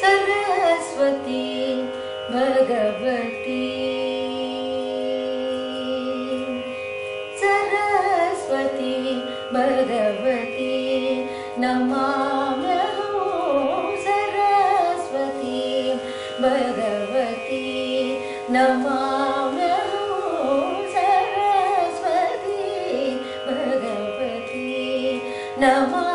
सरस्वती भगवती। सरस्वती भगवती नमाम्यहो सरस्वती भगवती नमाम्यहो सरस्वती भगवती नमाम्यहो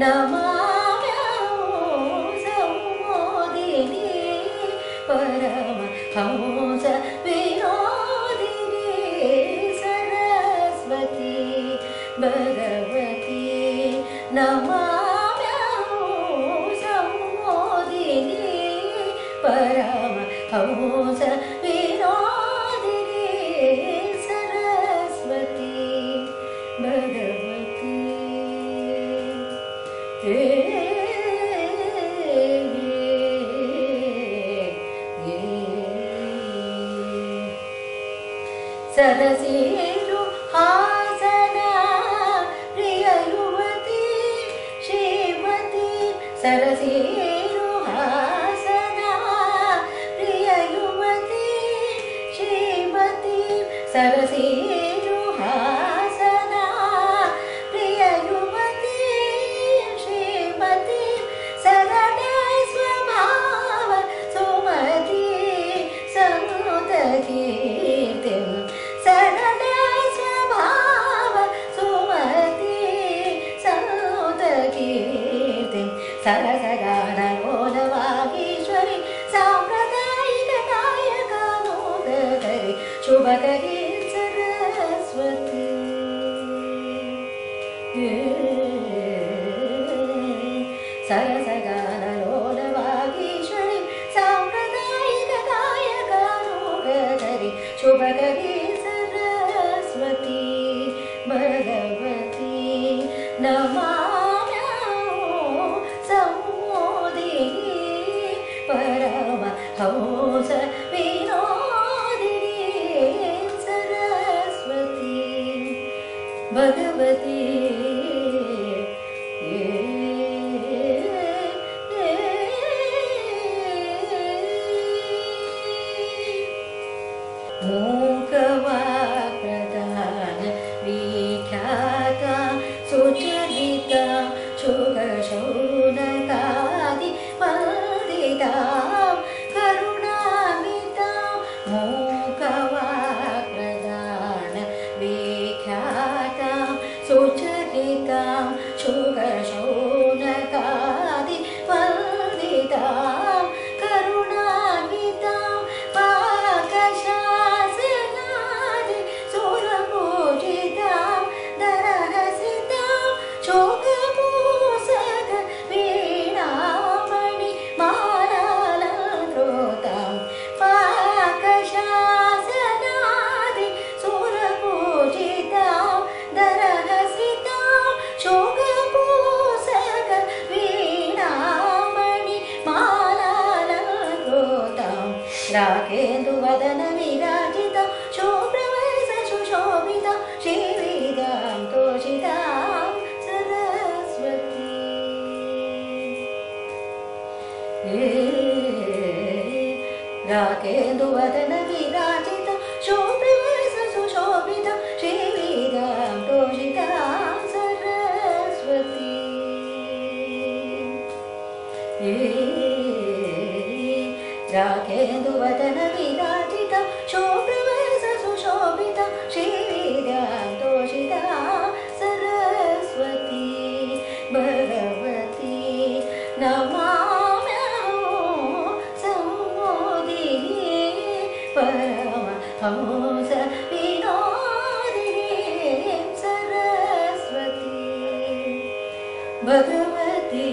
नमाम्यहो संमोदिनी विनोदिनी सरस्वती भगवती नमाम्यहो संमोदिनी परम सरसीरु हासना प्रिय युवती श्रीमती सरसीरु हासना प्रिय युवती श्रीमती सरसीरु हासना कीर्तिं सरसगानलोलवागीश्वरि साम्प्रदायिक शुभकरी सरस्वती भगवती राकेन्दुवदन विराजिता सुशोभिता श्रीविदां तोषितां सरस्वती। राकेन्दुवदन विराजिता शोभ्रवरस सुशोभिता श्रीविदां तोषितां सरस्वती राकेन्दुवदन विराजिता शोभ्रवरस सुशोभिता श्रीविद्यां सरस्वती भगवती नमाम्यहो संमोदिनी परम हंस विनोदिनी सरस्वती भगवती